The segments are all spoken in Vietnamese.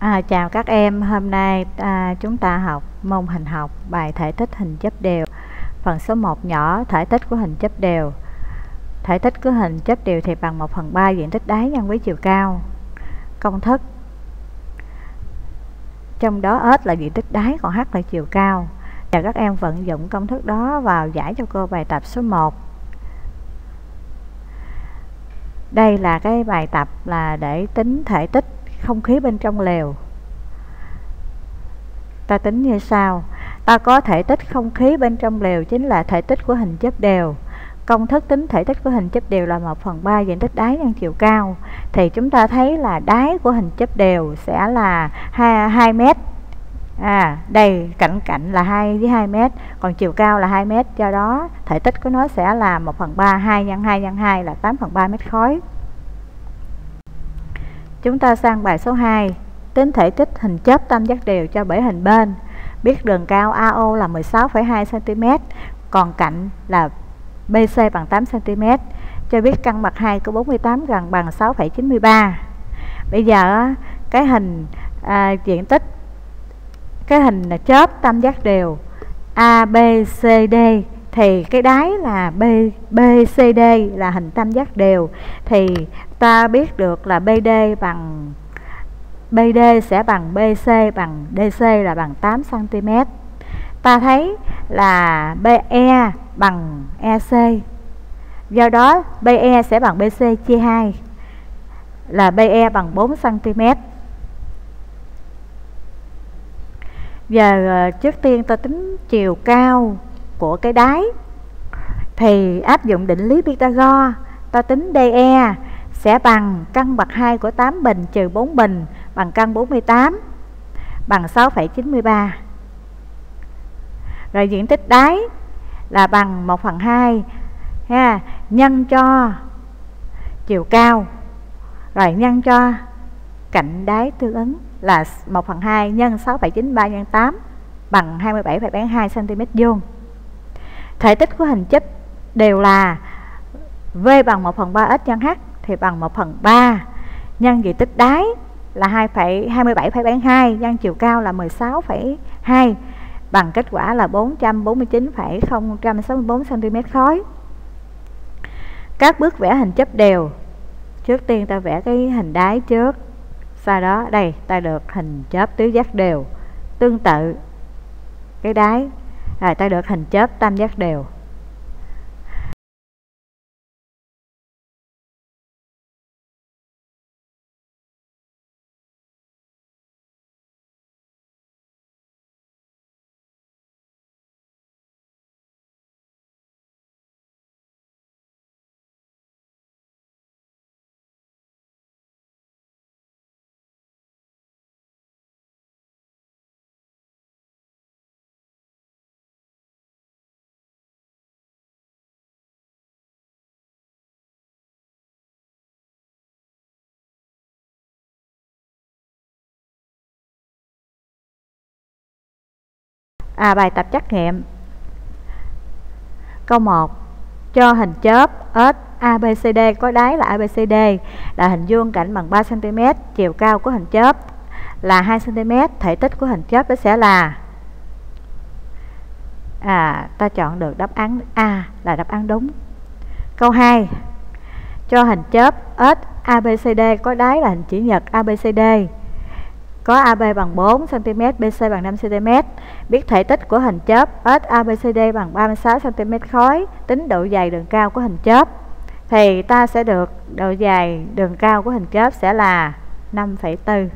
À, chào các em, hôm nay à, chúng ta học môn hình học bài thể tích hình chấp đều. Phần số 1 nhỏ thể tích của hình chấp đều. Thể tích của hình chấp đều thì bằng 1 phần 3 diện tích đáy nhân với chiều cao. Công thức trong đó S là diện tích đáy còn H là chiều cao. Và các em vận dụng công thức đó vào giải cho cô bài tập số 1. Đây là cái bài tập là để tính thể tích không khí bên trong lều. Ta tính như sau ta có thể tích không khí bên trong lều chính là thể tích của hình chấp đều. Công thức tính thể tích của hình chấp đều là 1 phần 3 diện tích đáy nhân chiều cao. Thì chúng ta thấy là đáy của hình chấp đều sẽ là 2, 2 mét. À đây cạnh cạnh là 2 với 2 mét còn chiều cao là 2 mét. Do đó thể tích của nó sẽ là 1 phần 3 2 nhân 2 nhân 2 là 8 phần 3 mét khối. Chúng ta sang bài số 2 Tính thể tích hình chớp tam giác đều cho bể hình bên. Biết đường cao AO là 16,2cm Còn cạnh là BC bằng 8cm Cho biết căn mặt 2 của 48 gần bằng 6,93 Bây giờ cái hình à, diện tích Cái hình là chớp tam giác đều ABCD thì cái đáy là B, BCD là hình tam giác đều thì ta biết được là BD bằng BD sẽ bằng BC bằng DC là bằng 8 cm. Ta thấy là BE bằng EC. Do đó BE sẽ bằng BC chia 2 là BE bằng 4 cm. Giờ ờ, trước tiên ta tính chiều cao của cái đáy. Thì áp dụng định lý Pythagore ta tính DE sẽ bằng căn bậc 2 của 8 bình trừ 4 bình bằng căn 48 bằng 6,93 rồi diện tích đáy là bằng 1 phần 2 ha, nhân cho chiều cao. Rồi nhân cho cạnh đáy tương ứng là 1 phần 2 nhân 6,93 nhân 8 bằng 27,72 cm vuông thể tích của hình chích đều là V bằng 1 phần 3 x nhân H thì bằng 1 phần 3 nhân diện tích đáy là 2,27,72 nhân chiều cao là 16,2 bằng kết quả là 449,064 cm khối. Các bước vẽ hình chấp đều. Trước tiên ta vẽ cái hình đáy trước. Sau đó đây ta được hình chớp tứ giác đều. Tương tự cái đáy rồi ta được hình chớp tam giác đều. À, bài tập trắc nghiệm. Câu 1 Cho hình chớp S ABCD có đáy là ABCD là hình vuông cạnh bằng 3cm Chiều cao của hình chớp là 2cm Thể tích của hình chớp đó sẽ là À, ta chọn được đáp án A là đáp án đúng. Câu 2 Cho hình chớp S ABCD có đáy là hình chữ nhật ABCD có AB bằng 4 cm, BC bằng 5 cm. Biết thể tích của hình chớp SABCD bằng 36 cm khối, tính độ dày đường cao của hình chớp. Thì ta sẽ được độ dài đường cao của hình chớp sẽ là 5,4.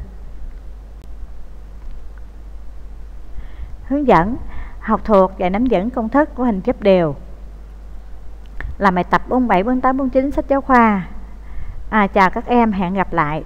Hướng dẫn học thuộc và nắm vững công thức của hình chớp đều. làm bài tập 47, 48, 49 sách giáo khoa. À, chào các em, hẹn gặp lại.